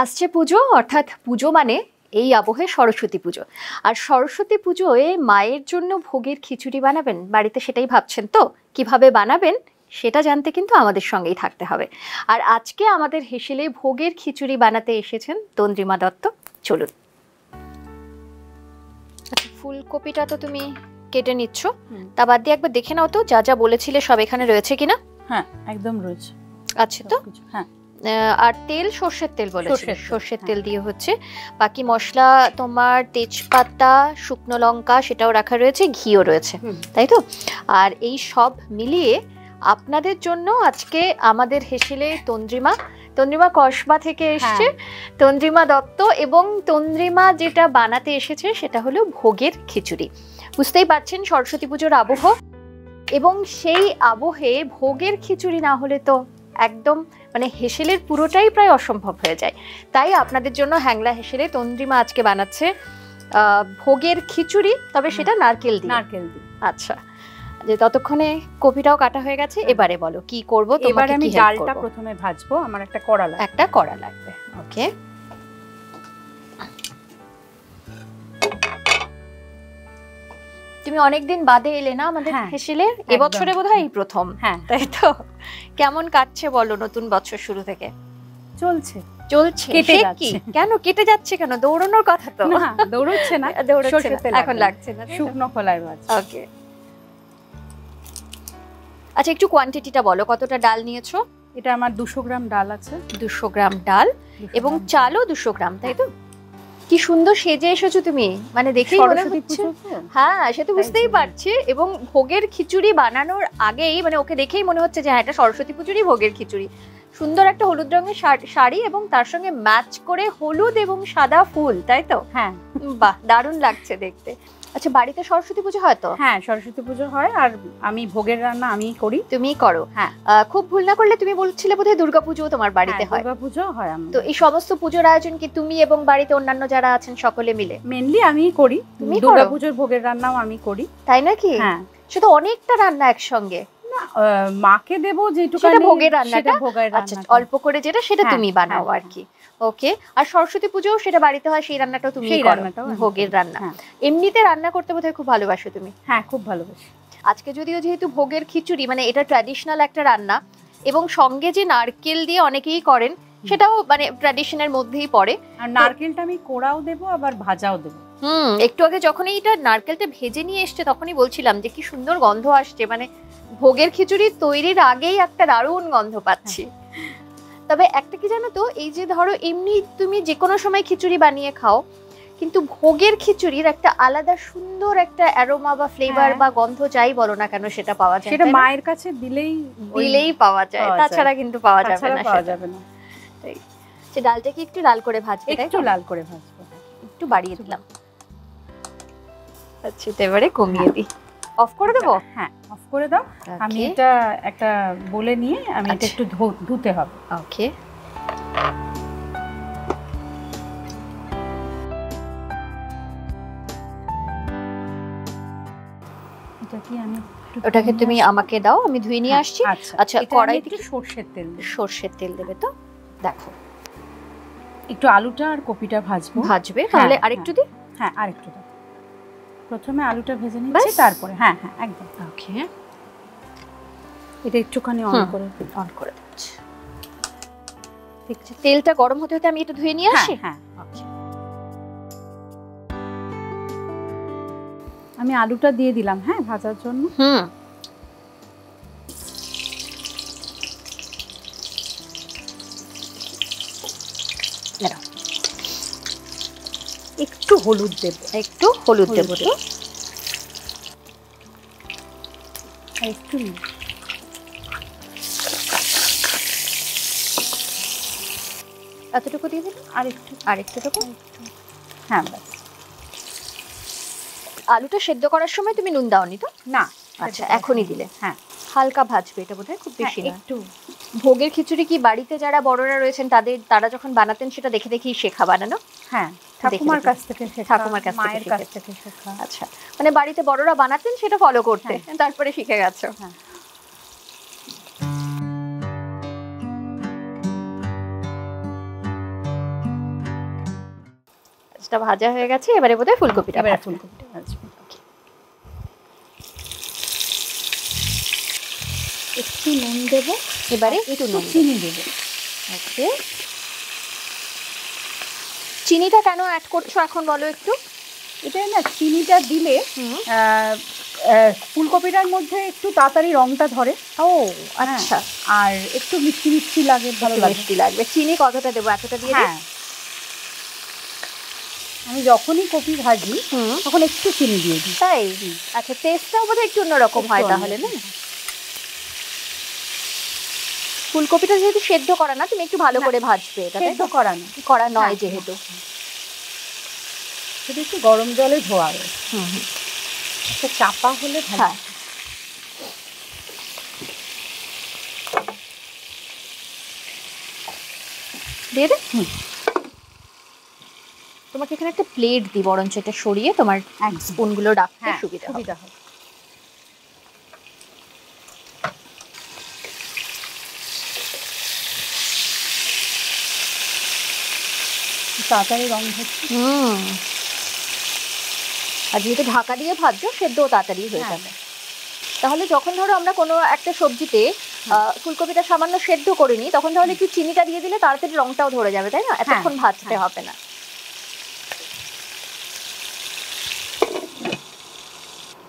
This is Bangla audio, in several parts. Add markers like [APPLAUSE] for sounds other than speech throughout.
আসছে পুজো অর্থাৎ পুজো মানে এই আবহে সরস্বতী পুজো। আর সরস্বতী পুজোয় মায়ের জন্য ভোগের খিচুড়ি বানাবেন বাড়িতে সেটাই ভাবছেন তো? কীভাবে বানাবেন সেটা জানতে কিন্তু আমাদের সঙ্গেই থাকতে হবে। আর আজকে আমাদের হেসেলে ভোগের খিচুড়ি বানাতে এসেছেন তন্দ্রিমা দত্ত। চলুন। আচ্ছা ফুলকপিটা তো তুমি কেটে নিচ্ছ। তা বাদ দিয়ে একবার দেখে নাও তো যা যা বলেছিলে সব এখানে রয়েছে কিনা? হ্যাঁ একদম রয়েছে। আচ্ছা তো? হ্যাঁ। আর তেল সর্ষের তেল বলেছিল সর্ষের তেল, হ্যাঁ। তেল দিয়ে হচ্ছে। বাকি মশলা তোমার তেজপাতা শুকনো লঙ্কা সেটাও রাখা রয়েছে ঘিও রয়েছে তাই তো? আর এই সব মিলিয়ে আপনাদের জন্য আজকে আমাদের হেসেলে তন্দ্রিমা তন্দ্রিমা কসবা থেকে এসছে। তন্দ্রিমা দত্ত এবং তন্দ্রিমা যেটা বানাতে এসেছে সেটা হলো ভোগের খিচুড়ি। বুঝতেই পারছেন সরস্বতী পুজোর আবহ? এবং সেই আবহে ভোগের খিচুড়ি না হলে তো একদম মানে হেসেলের পুরোটাই প্রায় অসম্ভব হয়ে যায়। তাই আপনাদের জন্য হ্যাংলা হেসেলে তন্দ্রিমা আজকে বানাচ্ছে। ভোগের খিচুড়ি তবে সেটা নারকেল দিয়ে। নারকেল দিয়ে। আচ্ছা। যে ততক্ষণে কপিটাও কাটা হয়ে গেছে এবারে বলো কি করব এবারে আমি ডালটা প্রথমে ভাজবো আমার একটা কড়া লাগবে। একটা কড়া লাগবে ওকে। তুমি অনেকদিন বাদে এলে না আমাদের হ্যাঁ, হেসেলে একদম। এবছরে বোধহয় এই প্রথম হ্যাঁ। তাই তো? কেমন কাটছে বলো নতুন বছর শুরু থেকে? চলছে। চলছে? কেন কেটে যাচ্ছে কেন? দৌড়ানোর কথা তো। না দৌড়চ্ছে না। [LAUGHS] দৌড়াচ্ছে সর্ষের না, তেল এখন লাগছে না শুকনো খোলায় ওকে আচ্ছা একটু কোয়ান্টিটিটা বলো কতটা ডাল নিয়েছো? এটা আমার দুশো গ্রাম ডাল আছে। দুশো গ্রাম ডাল এবং চালও দুশো গ্রাম তাই তো? কি সুন্দর সেজে এসেছ তুমি। মানে দেখেই মনে হচ্ছে হ্যাঁ সে তো বুঝতেই পারছি। এবং ভোগের খিচুড়ি বানানোর আগেই মানে ওকে দেখেই মনে হচ্ছে যে হ্যাঁ এটা সরস্বতী পুজোরই ভোগের খিচুড়ি। সুন্দর একটা হলুদ রঙের শাড়ি এবং তার সঙ্গে ম্যাচ করে হলুদ এবং সাদা ফুল তাই তো? হ্যাঁ। বাহ দারুণ লাগছে দেখতে। আচ্ছা বাড়িতে সরস্বতী পুজো হয় তো? হ্যাঁ সরস্বতী পুজো হয় আর আমি ভোগের রান্না আমি করি। তুমিই করো। হ্যাঁ। খুব ভুল না করলে তুমি বলছিলে বোধহয় দুর্গাপুজো তোমার বাড়িতে হয়। দুর্গা পুজো হয় আমি তো এই সমস্ত পুজোর আয়োজন কি তুমি এবং বাড়িতে অন্যান্য যারা আছেন সকলে মিলে? মেনলি আমি করি। দুর্গাপুজোর দুর্গা পুজোর ভোগের রান্নাও আমি করি। তাই নাকি? হ্যাঁ। সে তো অনেকটা রান্না একসঙ্গে। মাকে দেবো যেটুকু সেটা ভোগের রান্নাটা? ভোগের আচ্ছা অল্প করে যেটা সেটা হ্যাঁ, তুমি বানাও আর কি ওকে আর সরস্বতী পুজো সেটা বাড়িতে হয় সেই রান্নাটাও তুমি করো। ভোগের রান্না। হ্যাঁ। এমনিতে রান্না করতে বোধহয় খুব ভালোবাসো তুমি? হ্যাঁ খুব ভালোবাসি। আজকে যদিও যেহেতু ভোগের খিচুড়ি মানে এটা ট্র্যাডিশনাল একটা রান্না এবং সঙ্গে যে নারকেল দিয়ে অনেকেই করেন সেটাও মানে ট্র্যাডিশনের মধ্যেই পড়ে। আর নারকেলটা আমি কোড়াও দেবো আবার ভাজাও দেবো। হুম একটু আগে যখন এইটা নারকেলটা ভেজে নিয়ে এসছে তখনই বলছিলাম যে কি সুন্দর গন্ধ আসছে মানে ভোগের খিচুড়ি তৈরির আগেই একটা দারুণ গন্ধ পাচ্ছি। তবে একটা কি জানো তো এই যে ধরো এমনি তুমি যে কোনো সময় খিচুড়ি বানিয়ে খাও কিন্তু ভোগের খিচুড়ির একটা আলাদা সুন্দর একটা অ্যারোমা বা ফ্লেভার হ্যাঁ। বা গন্ধ যাই বলো না কেন সেটা পাওয়া যায় সেটা মায়ের কাছে দিলেই দিলেই পাওয়া যায় তাছাড়া কিন্তু পাওয়া যাবে না পাওয়া যাবে না। সে ডালটা কি একটু লাল করে ভাজবে তাই একটু? লাল করে ভাজবে। একটু বাড়িয়ে দিলাম। আচ্ছা এবারে কমিয়ে দিই। অফ করে দেবো? হ্যাঁ। অফ করে দাও। আমি এটা একটা বলে নিয়ে আমি এটা আচ্ছা। একটু ধুতে হবে। ওকে এটা কি আমি ওটাকে তুমি আমাকে দাও আমি ধুয়ে নিয়ে হ্যাঁ, আসছি। আচ্ছা। আচ্ছা, এটা আমি সর্ষের তেল সর্ষের তেল দেবে তো? দেখো। একটু আলুটা আর কপিটা ভাজবো। ভাজবে? তাহলে হ্যাঁ, আরেকটু দিই? হ্যাঁ আরেকটু দাও। প্রথমে আলুটা ভেজে নিচ্ছি তারপরে হ্যাঁ হ্যাঁ একদম। ওকে। এটা একটুখানি অন করে অন করে দিচ্ছি। ঠিক আছে তেলটা গরম হতে হতে আমি এটা ধুয়ে নিয়ে হ্যাঁ আসি? হ্যাঁ Okay. আমি আলুটা দিয়ে দিলাম হ্যাঁ ভাজার জন্য। হুম। একটু হলুদ দেব একটু হলুদ দেবো তো। একটু এতটুকু দিয়ে দিলাম আর একটু আর একটু দেবো হ্যাঁ ব্যাস। আলুটা সেদ্ধ করার সময় তুমি নুন দাওনি তো? না। আচ্ছা এখনই দিলে। হ্যাঁ হালকা ভাজবে এটা বোধহয় খুব হ্যাঁ, বেশি না একটু। ভোগের খিচুড়ি কি বাড়িতে যারা বড়রা রয়েছেন তাদের তারা যখন বানাতেন সেটা দেখে দেখেই শেখা বানানো? হ্যাঁ। ঠাকুমার কাছ থেকে শেখা ঠাকুমার কাছ মায়ের কাছ থেকে শেখা। আচ্ছা মানে বাড়িতে বড়রা বানাতেন সেটা ফলো করতে তারপরে শিখে গেছো। হ্যাঁ। পেঁয়াজটা ভাজা হয়ে গেছে এবারে বোধহয় ফুলকপিটা এবারে ফুলকপিটা ভাজবো। একটু নুন দেবো এবারে একটু চিনি দেবো। ওকে। চিনিটা কেন অ্যাড করছ এখন বলো একটু? এটা না চিনিটা দিলে ফুলকপিটার মধ্যে একটু তাড়াতাড়ি রংটা ধরে। ও হ্যাঁ, আচ্ছা। আর একটু মিষ্টি মিষ্টি লাগে ভালো মিষ্টি লাগবে। চিনি কতটা দেবো? এতটা দিয়ে হ্যাঁ। আমি যখনই কপি ভাজি তখন একটু চিনি দিয়ে দিই। তাই? আচ্ছা টেস্টটাও বোধহয় একটু অন্যরকম হয় তাহলে না। ফুলকপিটা যেহেতু সেদ্ধ করা না তুমি একটু ভালো করে ভাজবে এটা সেদ্ধ করা না। করা নয় হ্যাঁ, যেহেতু। সেটা একটু গরম জলে ধোয়া রয়েছে। হুম একটা চাপা হলে হ্যাঁ। দিয়ে দে। হুম। তোমাকে এখানে একটা প্লেট দিই বরঞ্চ এটা সরিয়ে তোমার স্পুনগুলো রাখতে হ্যাঁ সুবিধা হবে। তাড়াতাড়ি রং হচ্ছে হুম। আর যেহেতু ঢাকা দিয়ে ভাজছো সেদ্ধও তাড়াতাড়ি হয়ে হ্যাঁ। যাবে। তাহলে যখন ধরো আমরা কোনো একটা সবজিতে ফুলকপিটা সামান্য সেদ্ধ করে নিই তখন তাহলে একটু চিনিটা দিয়ে দিলে তাড়াতাড়ি রংটাও ধরে যাবে তাই না? এতক্ষণ ভাজতে হ্যাঁ। হবে না।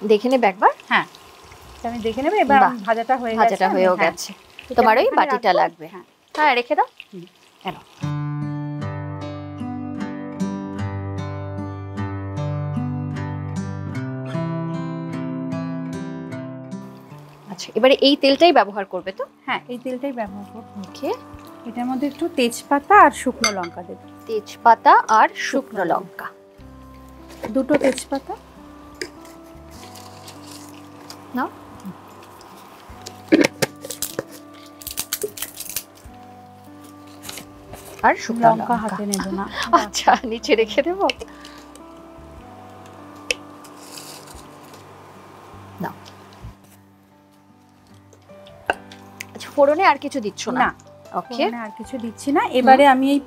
দেখে নেবে একবার? হ্যাঁ। আমি দেখে নেবে এবার ভাজাটা হয়ে গেছে ভাজাটা হয়েও হ্যাঁ, গেছে। তোমার ওই বাটিটা লাগবে। হ্যাঁ। হ্যাঁ রেখে দাও। এবারে এই তেলটাই ব্যবহার করবে তো? হ্যাঁ এই তেলটাই ব্যবহার করব। ওকে। এটার মধ্যে একটু তেজপাতা আর শুকনো লঙ্কা দেবো। তেজপাতা আর শুকনো লঙ্কা। দুটো তেজপাতা। আর শুকনো লঙ্কা হাতে নেব না। আচ্ছা নিচে রেখে দেবো? ফোড়নে আর কিছু দিচ্ছ না? না ওকে আর কিছু দিচ্ছি না। এবারে আমি এই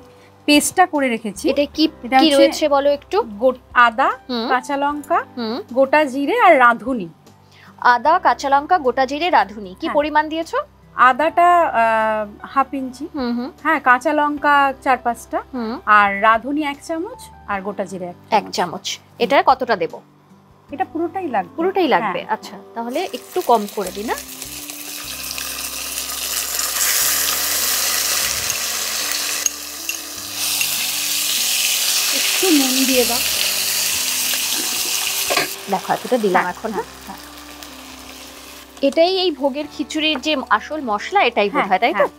পেস্টটা করে রেখেছি। এটা কি কি রয়েছে বলো একটু? আদা কাঁচা লঙ্কা গোটা জিরে আর রাঁধুনি। আদা কাঁচা লঙ্কা গোটা জিরে রাঁধুনি। কি হ্যাঁ। পরিমাণ দিয়েছ? আদাটা হাফ ইঞ্চি। হ্যাঁ কাঁচা লঙ্কা চার পাঁচটা। আর রাঁধুনি এক চামচ আর গোটা জিরে এক চামচ। এটার কতটা দেবো? এটা পুরোটাই লাগবে। পুরোটাই লাগবে। হ্যাঁ, আচ্ছা তাহলে একটু কম করে দিই না একটু নুন দিয়ে দাও। দেখো এতটা দিলাম হ্যাঁ, এখন হ্যাঁ, হ্যাঁ এটাই এই ভোগের খিচুড়ির যে আসল মশলা এটাই বোধ হয় তাই তো? হ্যাঁ।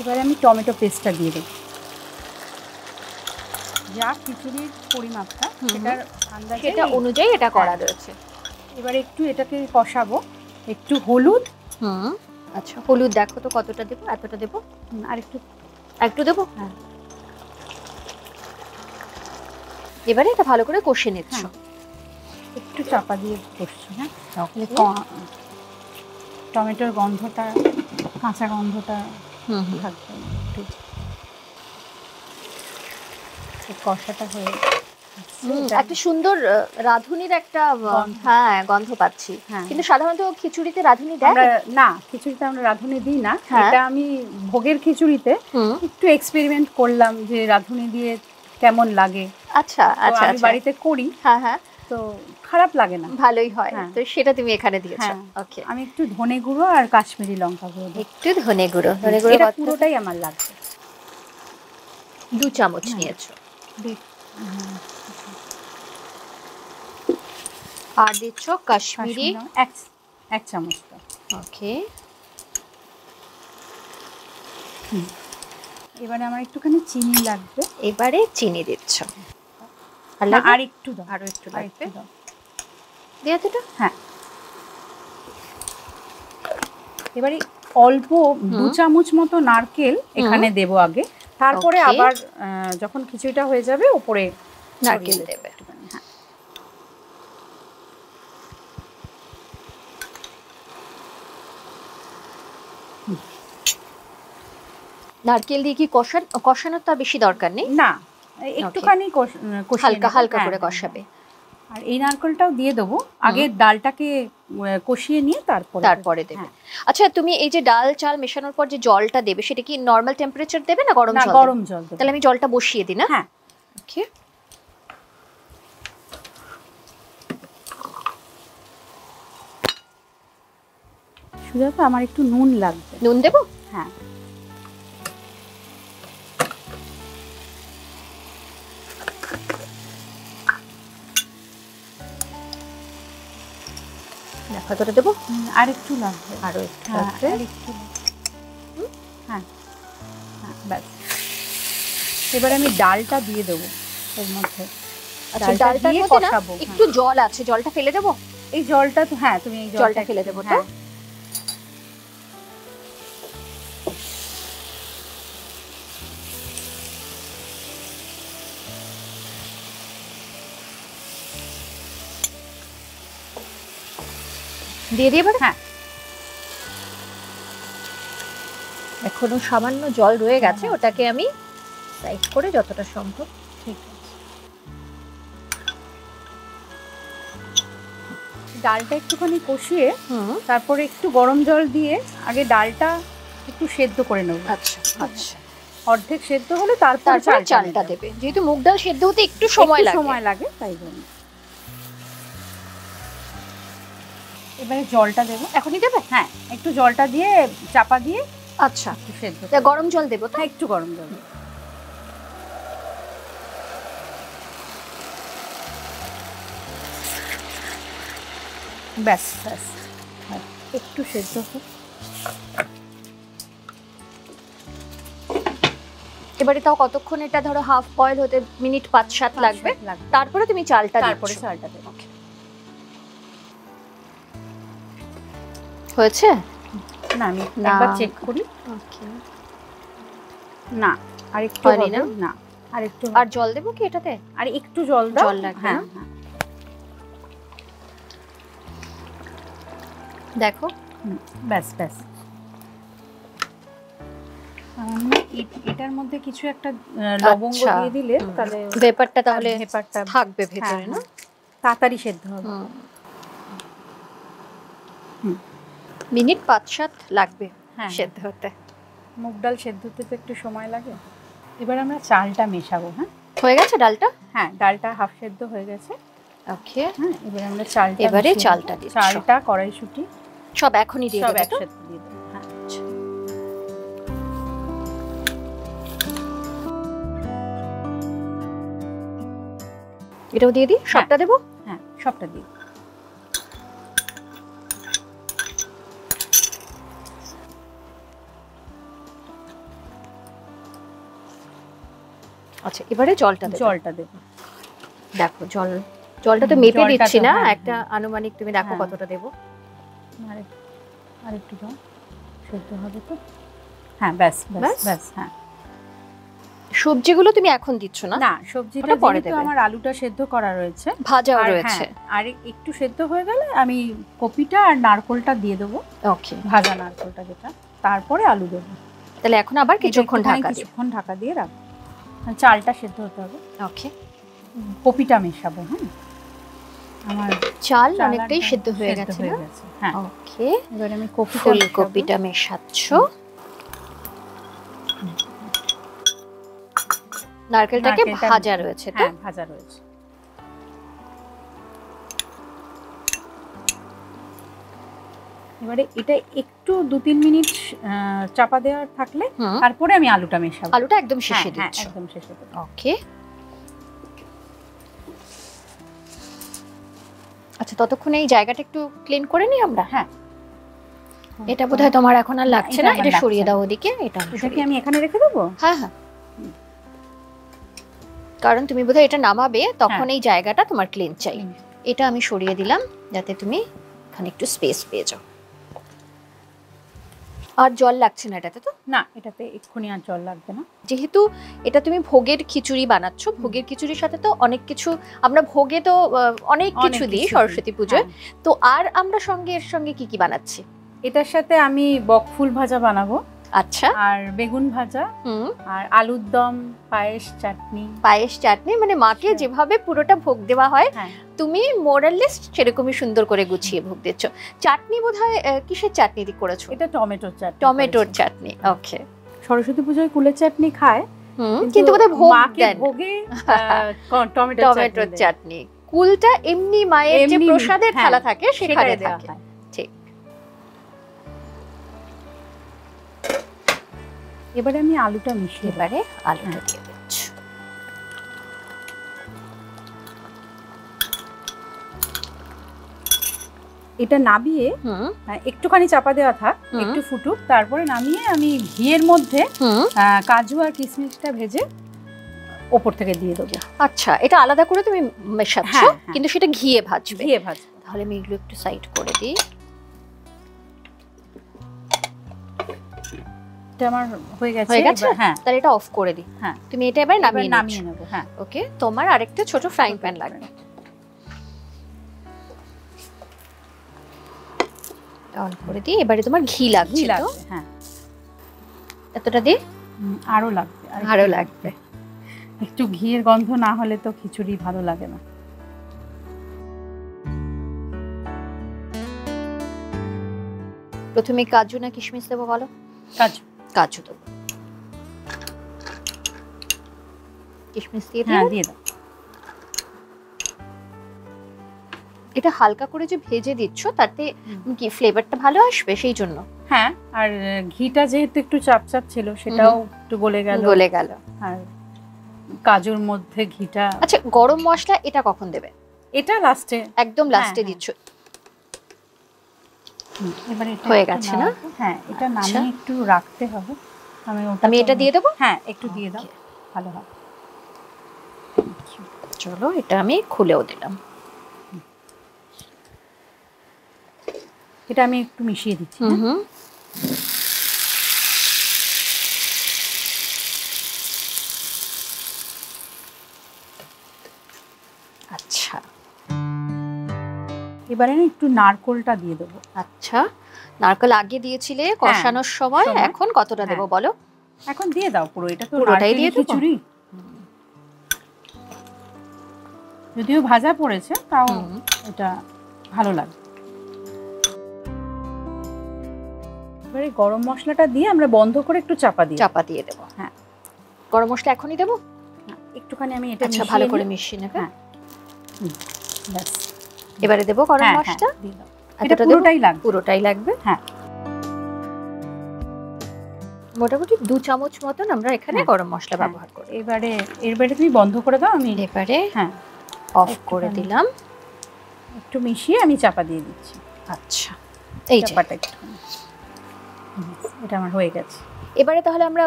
এবারে আমি টমেটো পেস্টটা দিয়ে দেবো। যা খিচুড়ির পরিমাপটা সেটার আন্দাজে সেটা অনুযায়ী এটা করা হ্যাঁ। রয়েছে। এবারে একটু এটাকে কষাবো। একটু হলুদ। হুম আচ্ছা। হলুদ দেখো তো কতটা দেবো এতটা দেবো? আর একটু একটু দেবো? হ্যাঁ। এবারে এটা ভালো করে কষে নিচ্ছ। হ্যাঁ। একটু চাপা দিয়ে করছি হ্যাঁ? টমেটোর গন্ধটা কাঁচা গন্ধটা থাকবে একটু। কষাটা হয়ে একটা সুন্দর রাঁধুনির একটা হ্যাঁ গন্ধ পাচ্ছি। হ্যাঁ। কিন্তু সাধারণত খিচুড়িতে রাঁধুনি দেয়? না খিচুড়িতে আমরা রাঁধুনি দিই না। হ্যাঁ। এটা আমি ভোগের খিচুড়িতে একটু এক্সপেরিমেন্ট করলাম যে রাঁধুনি দিয়ে কেমন লাগে। আচ্ছা আচ্ছা আমি আচ্ছা। বাড়িতে করি। হ্যাঁ হ্যাঁ। তো খারাপ লাগে না। ভালোই হয়। হ্যাঁ। তো সেটা তুমি এখানে দিয়েছ। হ্যাঁ। ওকে আমি একটু ধনে গুঁড়ো আর কাশ্মীরি লঙ্কা গুঁড়ো একটু ধনে গুঁড়ো। ধনে গুঁড়ো পুরোটাই আমার লাগবে। দু চামচ হ্যাঁ। নিয়েছো। আর দিচ্ছ কাশ্মীরি। এক এক চামচ। ওকে এবারে আমার একটুখানি চিনি লাগবে। এবারে চিনি দিচ্ছ। আর একটু দাও আরও একটু লাগবে? দিয়ে এতটা হ্যাঁ। এবারে অল্প দু চামচ মতো নারকেল এখানে দেবো আগে। তারপরে আবার যখন খিচুড়িটা হয়ে যাবে ওপরে নারকেল দেবে হ্যাঁ। নারকেল দিয়ে কি কষান কষানোর তো বেশি দরকার নেই? না। একটুখানি হালকা হালকা হ্যাঁ, করে হ্যাঁ, কষাবে। আর এই নারকেলটাও দিয়ে দেবো। আগে ডালটাকে কষিয়ে নিয়ে তারপরে তারপরে দেবে। হ্যাঁ। আচ্ছা তুমি এই যে ডাল চাল মেশানোর পর যে জলটা দেবে সেটা কি নর্মাল টেম্পারেচার দেবে না গরম জল গরম জল তাহলে আমি জলটা বসিয়ে দিই না? হ্যাঁ। ওকে সুজাতা আমার একটু নুন লাগবে। নুন দেবো? হ্যাঁ। করে দেবো? আর একটু লাগবে আরও একটু হ্যাঁ লাগবে। আর একটু হ্যাঁ। হ্যাঁ ব্যাস। এবার আমি ডালটা দিয়ে দেবো এর মধ্যে। আচ্ছা ডালটা দিয়ে কষাবো, হ্যাঁ। একটু জল আছে জলটা ফেলে দেবো? এই জলটা তো হ্যাঁ তুমি এই জলটা ফেলে দেবো তো? হ্যাঁ। দিয়ে দিয়ে এবারে? হ্যাঁ। এখনও সামান্য জল রয়ে গেছে। ওটাকে আমি সাইড করে যতটা সম্ভব ঠিক আছে। ডালটা একটুখানি কষিয়ে তারপরে একটু গরম জল দিয়ে আগে ডালটা একটু সেদ্ধ করে নেব। আচ্ছা আচ্ছা। অর্ধেক সেদ্ধ হলে তারপর চালটা দেবে। যেহেতু মুগ ডাল সেদ্ধ হতে একটু সময় লাগে। সময় লাগে তাই জন্য। এবারে জলটা দেবো। এখনই দেবে? হ্যাঁ। একটু জলটা দিয়ে চাপা দিয়ে আচ্ছা। সেদ্ধ গরম জল দেবো তো? হ্যাঁ একটু গরম জল। ব্যাস ব্যাস। হ্যাঁ, একটু সেদ্ধ হোক। এবারে তাও কতক্ষণ এটা ধরো হাফ বয়েল হতে মিনিট পাঁচ সাত লাগবে? তারপরে তুমি চালটা তারপরে। চালটা দেবো। হয়েছে? না আমি একবার চেক করি। ওকে না আর একটু হবে, না? না আর একটু আর জল দেবো কি এটাতে? আর একটু জল দাও। জল লাগবে হ্যাঁ হ্যাঁ। দেখো। ব্যাস ব্যাস। হয় এ- এটার মধ্যে কিছু একটা লবঙ্গ আচ্ছা। দিয়ে দিলে তাহলে ব্যাপারটা তাহলে থাকবে হ্যাঁ, ভেতরে না? হ্যাঁ, তাড়াতাড়ি সেদ্ধ হবে হুম। হুম। মিনিট পাঁচ সাত লাগবে হ্যাঁ সেদ্ধ হতে। মুগ ডাল সেদ্ধ হতে তো একটু সময় লাগে। এবার আমরা চালটা মেশাবো হ্যাঁ? হয়ে গেছে ডালটা? হ্যাঁ ডালটা হাফ সেদ্ধ হয়ে গেছে। ওকে। হ্যাঁ এবার আমরা চালটা এবারে চালটা। দিচ্ছ। চালটা কড়াইশুঁটি। সব এখনই দিয়ে সব একসাথে দিয়ে দেবো হ্যাঁ। এটাও দিয়ে দিই? সবটা দেবো? হ্যাঁ সবটা দিই। আচ্ছা এবারে জলটা জলটা দেবো। দেখো জল জলটা তো মেপে দিচ্ছি না একটা। আনুমানিক তুমি দেখো হ্যাঁ। কতটা দেবো। আরেক- আরেকটু দাও সেদ্ধ হবে তো। হ্যাঁ ব্যাস ব্যাস ব্যাস? ব্যাস হ্যাঁ। সবজিগুলো তুমি এখন দিচ্ছ না? না সবজিটা পরে যেহেতু আমার আলুটা সেদ্ধ করা রয়েছে। ভাজাও রয়েছে। হ্যাঁ, আর একটু সেদ্ধ হয়ে গেলে আমি কপিটা আর নারকোলটা দিয়ে দেবো। ওকে। ভাজা নারকোলটা যেটা তারপরে আলু দেবো। তাহলে এখন আবার কিছুক্ষণ ঢাকা দিই কিছুক্ষণ ঢাকা দিয়ে রাখব। আর চালটা সেদ্ধ হতে হবে। ওকে। কপিটা মেশাবো হ্যাঁ? আমার চাল অনেকটাই সেদ্ধ হয়ে গেছে হয়ে ওকে। এবার আমি কপিটা ফুলকপিটা মেশাচ্ছ। নারকেলটাকে নারকেলটা ভাজা রয়েছে তো? হ্যাঁ ভাজা রয়েছে। এবারে এটা একটু দু তিন মিনিট চাপা দেওয়ার থাকলে তারপরে আমি আলুটা মেশাবো। আলুটা একদম হ্যাঁ, শেষে হ্যাঁ, একদম শেষে। ওকে আচ্ছা ততক্ষণে এই জায়গাটা একটু ক্লিন করে নিই আমরা? হ্যাঁ। এটা বোধহয় তোমার এখন আর লাগছে না? এটা সরিয়ে দাও ওদিকে এটা আমি এটা কি আমি এখানে রেখে দেবো? হ্যাঁ হ্যাঁ। কারণ তুমি বোধহয় এটা নামাবে তখন হ্যাঁ। এই জায়গাটা তোমার ক্লিন চাই। এটা আমি সরিয়ে দিলাম যাতে তুমি এখানে একটু স্পেস পেয়ে যাও। আর জল লাগছে না এটাতে তো? না এটাতে এক্ষুনি আর জল লাগবে না। যেহেতু এটা তুমি ভোগের খিচুড়ি বানাচ্ছ ভোগের খিচুড়ির সাথে তো অনেক কিছু আমরা ভোগে তো অনেক কিছু দিই সরস্বতী পুজোয়। হ্যাঁ। তো আর আমরা সঙ্গে এর সঙ্গে কি কি বানাচ্ছি? এটার সাথে আমি বকফুল ভাজা বানাবো। আচ্ছা। আর বেগুন ভাজা। হুম। আর আলুর দম পায়েস চাটনি। পায়েস চাটনি মানে মাকে আচ্ছা। যেভাবে পুরোটা ভোগ দেওয়া হয় হ্যাঁ। তুমি মোরালেস সেরকমই সুন্দর করে গুছিয়ে ভোগ দিচ্ছ চাটনি বোধহয় আহ, কিসের চাটনি দিয়ে করেছ? এটা টমেটোর চাটনি টমেটোর চাটনি ওকে সরস্বতী পুজোয় কুলের চাটনি খায় কিন্তু বোধহয় ভোগ দেন ভোগে টমেটোর চাটনি কুলটা এমনি মায়ের যে প্রসাদের হ্যাঁ, থালা থাকে সেখানে থাকে। এবারে আমি আলুটা মিশিয়ে দেবো। এবারে আলুটা দিয়ে দিচ্ছি এটা নাবিয়ে আহ, একটুখানি চাপা দেওয়া থাক একটু ফুটুক তারপরে নামিয়ে আমি ঘিয়ের মধ্যে কাজু আর কিশমিশটা ভেজে ওপর থেকে দিয়ে দেবো। আচ্ছা এটা আলাদা করে তুমি মেশাচ্ছ হ্যাঁ, হ্যাঁ। কিন্তু সেটা ঘিয়ে ভাজবে। ঘিয়ে ভাজ তাহলে আমি এগুলো একটু সাইড করে দিই। এটা আমার হয়ে গেছে হয়ে গেছে? হ্যাঁ। তাহলে এটা অফ করে দিই। হ্যাঁ। তুমি এটা এবার নামিয়ে নামিয়ে নামিয়ে নেব হ্যাঁ। ওকে তোমার আরেকটা ছোট ফ্রাইং প্যান লাগবে। অন করে দিই এবারে তোমার ঘি লাগছে তো? হ্যাঁ। এতটা দিই হুম, আরও লাগবে আর আরও লাগবে। একটু ঘিয়ের গন্ধ না হলে তো খিচুড়ি ভালো লাগে না। প্রথমে কাজু না কিশমিশ দেবো বলো? কাজু। কাজু দেবো। কিশমিশ দিয়ে হ্যাঁ দিয়ে দাও। এটা হালকা করে যে ভেজে দিচ্ছ তাতে কি ফ্লেভারটা ভালো আসবে সেই জন্য? হ্যাঁ আর ঘিটা যেহেতু একটু চাপ চাপ ছিল সেটাও একটু গলে গেল। গলে গেল। আর কাজুর মধ্যে ঘিটা। আচ্ছা গরম মশলা এটা কখন দেবে? এটা লাস্টে একদম লাস্টে। দিচ্ছ। এবারে এটা হয়ে গেছে না? হ্যাঁ এটা আচ্ছা। নামিয়ে একটু রাখতে হবে। আমি আমি এটা দিয়ে দেবো? হ্যাঁ একটু দিয়ে দাও। ভালো হবে। চলো এটা আমি খুলেও দিলাম। এটা আমি একটু মিশিয়ে দিচ্ছি হ্যাঁ? আচ্ছা। এবারে একটু নারকোলটা দিয়ে দেবো। আচ্ছা। নারকেল আগে দিয়েছিলে কষানোর সময়। এখন কতটা দেবো হ্যাঁ। বলো? এখন দিয়ে দাও পুরো এটা তো পুরোটাই দিয়ে খিচুড়ি। যদিও ভাজা পড়েছে তাও এটা ভালো লাগে এবারে গরম মশলাটা দিয়ে আমরা বন্ধ করে একটু চাপা দিই চাপা দিয়ে দেবো। হ্যাঁ। গরম মশলা এখনই দেবো? একটুখানি আমি এটা আচ্ছা ভালো করে মিশিয়ে নেবে। হ্যাঁ। ব্যাস। এবারে দেবো গরম হ্যাঁ, হ্যাঁ, মশলা এটা পুরোটাই লাগবে। পুরোটাই লাগবে? হ্যাঁ। মোটামুটি দু চামচ মতন আমরা এখানে হ্যাঁ। গরম মশলা হ্যাঁ। ব্যবহার করি। এবারে এবারে তুমি বন্ধ করে দাও আমি এবারে হ্যাঁ। অফ করে দিলাম। একটু মিশিয়ে আমি চাপা দিয়ে দিচ্ছি। আচ্ছা এই চাপাটা হুম, এটা আমার হয়ে গেছে। এবারে তাহলে আমরা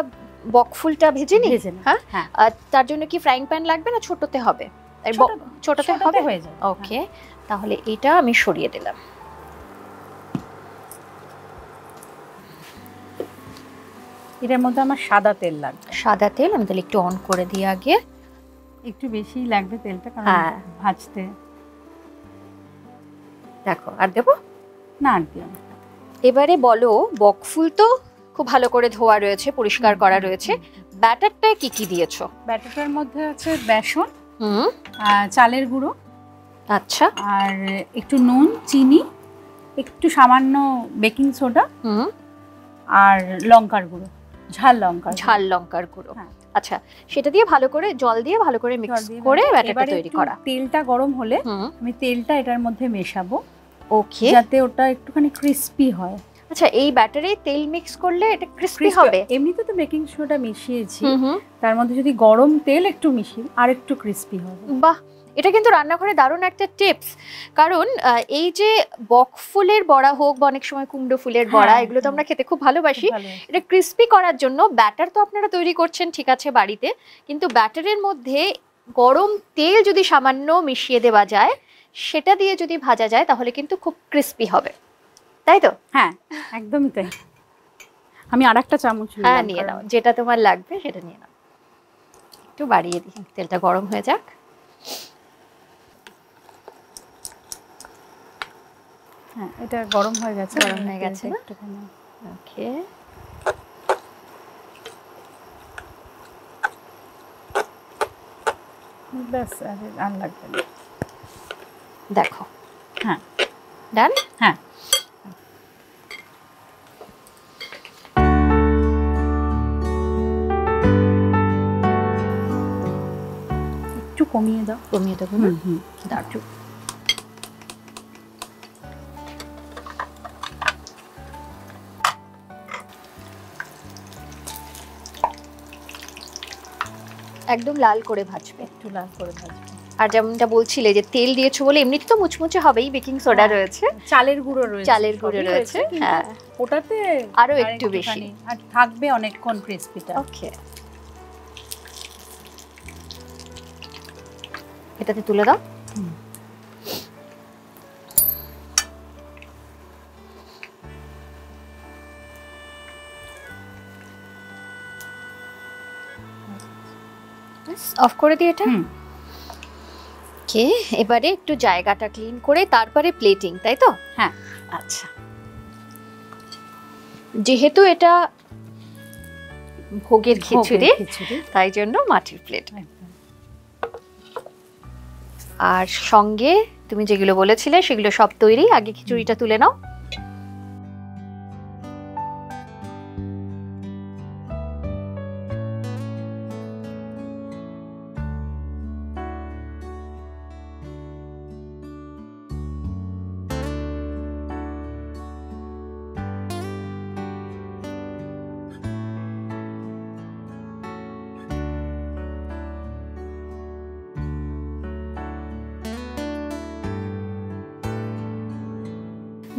বকফুলটা ভেজে নিই? হ্যাঁ? হ্যাঁ। আর তার জন্য কি ফ্রাইং প্যান লাগবে না ছোটতে হবে? ছোটতে হবে? হয়ে যাবে। ওকে তাহলে এটা আমি সরিয়ে দিলাম। এটার মধ্যে আমার সাদা তেল লাগবে। সাদা তেল আমি তাহলে একটু অন করে দিই আগে। একটু বেশি লাগবে তেলটা কারণ হ্যাঁ। ভাজতে দেখো আর দেবো? না আর দিও না। এবারে বলো বকফুল তো খুব ভালো করে ধোয়া রয়েছে পরিষ্কার করা রয়েছে। ব্যাটারটায় কি কি দিয়েছ? ব্যাটারটার মধ্যে আছে বেসন হুম। চালের গুঁড়ো আচ্ছা। আর একটু নুন চিনি একটু সামান্য বেকিং সোডা হুম। আর লঙ্কার গুঁড়ো ঝাল লঙ্কা ঝাল লঙ্কার গুঁড়ো। হ্যাঁ। আচ্ছা সেটা দিয়ে ভালো করে জল দিয়ে ভালো করে মিক্স করে ব্যাটারটা তৈরি করা। তেলটা গরম হলে আমি তেলটা এটার মধ্যে মেশাবো। ওকে যাতে ওটা একটুখানি ক্রিস্পি হয়। আচ্ছা এই ব্যাটারে তেল মিক্স করলে এটা ক্রিস্পি হবে? এমনিতে তো বেকিং সোডা মিশিয়েছি। তার মধ্যে যদি গরম তেল একটু মিশিয়ে আর একটু ক্রিস্পি হবে। বাহ! এটা কিন্তু রান্নাঘরে দারুণ একটা টিপস কারণ এই যে বকফুলের বড়া হোক বা অনেক সময় কুমড়ো ফুলের বড়া হ্যাঁ, এগুলো তো আমরা খেতে খুব ভালোবাসি। এটা ক্রিস্পি করার জন্য ব্যাটার তো আপনারা তৈরি করছেন ঠিক আছে বাড়িতে। কিন্তু ব্যাটারের মধ্যে গরম তেল যদি সামান্য মিশিয়ে দেওয়া যায় সেটা দিয়ে যদি ভাজা যায় তাহলে কিন্তু খুব ক্রিস্পি হবে। তাই তো? হ্যাঁ একদমই তাই। আমি আর একটা চামচ হ্যাঁ নিয়ে নাও। যেটা তোমার লাগবে সেটা নিয়ে নাও। একটু বাড়িয়ে দিই। তেলটা গরম হয়ে যাক। হ্যাঁ এটা গরম হয়ে গেছে। গরম হয়ে গেছে আর লাগবে না। দেখো। হ্যাঁ। ডান হ্যাঁ। একটু কমিয়ে দাও। কমিয়ে দেবো হুম হুম। দাঁড়ো একদম লাল করে ভাজবে। একটু লাল করে ভাজবে। আর যেমনটা বলছিলে যে তেল দিয়েছ বলে এমনিতে তো মুচমুচে হবেই বেকিং সোডা হ্যাঁ। রয়েছে। চালের গুঁড়ো রয়েছে চালের গুঁড়ো রয়েছে হ্যাঁ। ওটাতে আরও একটু বেশি। আর থাকবে অনেকক্ষণ ক্রিসপিটা। ওকে। এটাতে তুলে দাও। অফ করে দিই এটা? ওকে এবারে একটু জায়গাটা ক্লিন করে তারপরে প্লেটিং তাই তো? হ্যাঁ আচ্ছা। যেহেতু এটা ভোগের খিচুড়ি তাই জন্য মাটির প্লেট আর সঙ্গে তুমি যেগুলো বলেছিলে সেগুলো সব তৈরি। আগে খিচুড়িটা তুলে নাও।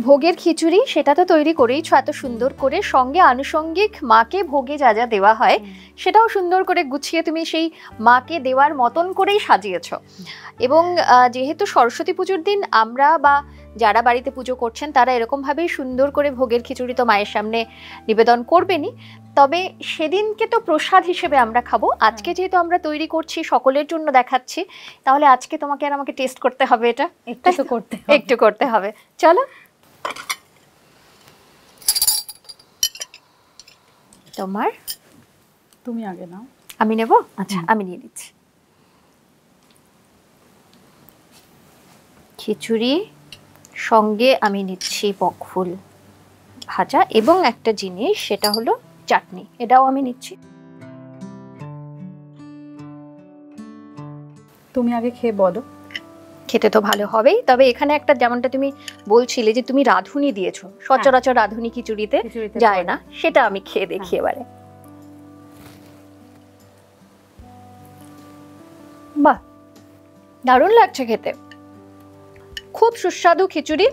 ভোগের খিচুড়ি সেটা তো তৈরি করেইছো এত সুন্দর করে সঙ্গে আনুষঙ্গিক মাকে ভোগে যা যা দেওয়া হয় সেটাও সুন্দর করে গুছিয়ে তুমি সেই মাকে দেওয়ার মতন করেই সাজিয়েছ। এবং যেহেতু সরস্বতী পুজোর দিন আমরা বা যারা বাড়িতে পুজো করছেন তারা এরকমভাবেই সুন্দর করে ভোগের খিচুড়ি তো মায়ের সামনে নিবেদন করবেনই। তবে সেদিনকে তো প্রসাদ হিসেবে আমরা খাব। আজকে যেহেতু আমরা তৈরি করছি সকলের জন্য দেখাচ্ছি তাহলে আজকে তোমাকে আর আমাকে টেস্ট করতে হবে এটা? একটু তো করতে একটু করতে হবে। চলো তোমার? তুমি আগে নাও। আমি নেব? আচ্ছা আমি নিয়ে নিচ্ছি। খিচুড়ি সঙ্গে আমি নিচ্ছি বকফুল ভাজা এবং একটা জিনিস সেটা হলো চাটনি। এটাও আমি নিচ্ছি। তুমি আগে খেয়ে বলো। খেতে তো ভালো হবেই। তবে এখানে একটা যেমনটা তুমি বলছিলে যে তুমি রাঁধুনি দিয়েছ সচরাচর রাঁধুনি খিচুড়িতে খিচুড়িতে যায় না সেটা আমি খেয়ে দেখি হ্যাঁ। এবারে। বাহ দারুণ লাগছে খেতে। খুব সুস্বাদু খিচুড়ি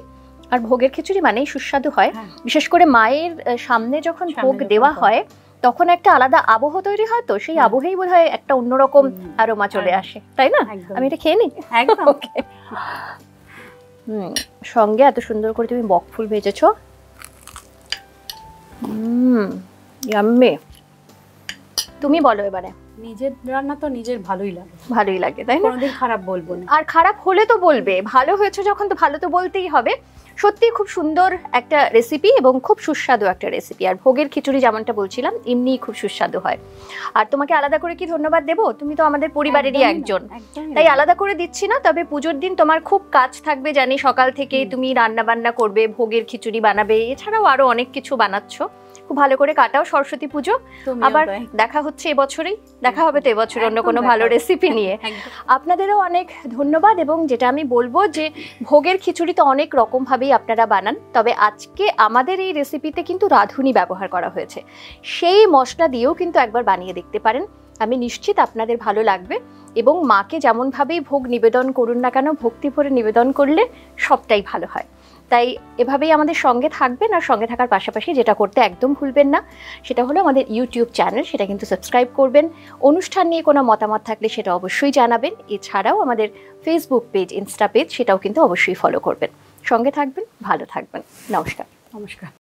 আর ভোগের খিচুড়ি মানেই সুস্বাদু হয়। হ্যাঁ। বিশেষ করে মায়ের সামনে যখন ভোগ দেওয়া হয় তখন একটা আলাদা আবহ তৈরি হয় তো সেই। আবহেই বোধ হয় একটা অন্যরকম। আরোমা চলে আসে তাই না? আমি এটা খেয়ে নিই? একদম। [LAUGHS] হুম সঙ্গে এত সুন্দর করে তুমি বকফুল ভেজেছো। হুম ইয়াম্মি তুমি বলো এবারে। নিজের রান্না তো নিজের ভালোই লাগে। ভালোই লাগে তাই না? কোনোদিন খারাপ বলব না। আর খারাপ হলে তো বলবে ভালো হয়েছে যখন তো ভালো তো বলতেই হবে। সত্যি খুব সুন্দর একটা রেসিপি এবং খুব সুস্বাদু একটা রেসিপি আর ভোগের খিচুড়ি যেমনটা বলছিলাম এমনিই খুব সুস্বাদু হয়। আর তোমাকে আলাদা করে কি ধন্যবাদ দেবো? তুমি তো আমাদের পরিবারেরই একজন। তাই আলাদা করে দিচ্ছি না তবে পুজোর দিন তোমার খুব কাজ থাকবে জানি। সকাল থেকে তুমি রান্না বান্না করবে ভোগের খিচুড়ি বানাবে এছাড়াও আরও অনেক কিছু বানাচ্ছ। খুব ভালো করে কাটাও সরস্বতী পুজো। আবার দেখা হচ্ছে এবছরেই। দেখা হবে তো এবছর অন্য কোনো ভালো রেসিপি [LAUGHS] নিয়ে। আপনাদেরও অনেক ধন্যবাদ এবং যেটা আমি বলব যে ভোগের খিচুড়ি তো অনেক রকমভাবেই আপনারা বানান তবে আজকে আমাদের এই রেসিপিতে কিন্তু রাঁধুনি ব্যবহার করা হয়েছে। সেই মশলা দিয়েও কিন্তু একবার বানিয়ে দেখতে পারেন। আমি নিশ্চিত আপনাদের ভালো লাগবে এবং মাকে যেমনভাবেই ভোগ নিবেদন করুন না কেন ভক্তি ভরে নিবেদন করলে সবটাই ভালো হয়। তাই এভাবেই আমাদের সঙ্গে থাকবেন আর সঙ্গে থাকার পাশাপাশি যেটা করতে একদম ভুলবেন না, সেটা হলো আমাদের ইউটিউব চ্যানেল সেটা কিন্তু সাবস্ক্রাইব করবেন। অনুষ্ঠান নিয়ে কোনো মতামত থাকলে সেটা অবশ্যই জানাবেন। এছাড়াও আমাদের ফেসবুক পেজ ইনস্টা পেজ সেটাও কিন্তু অবশ্যই ফলো করবেন। সঙ্গে থাকবেন, ভালো থাকবেন। নমস্কার। নমস্কার।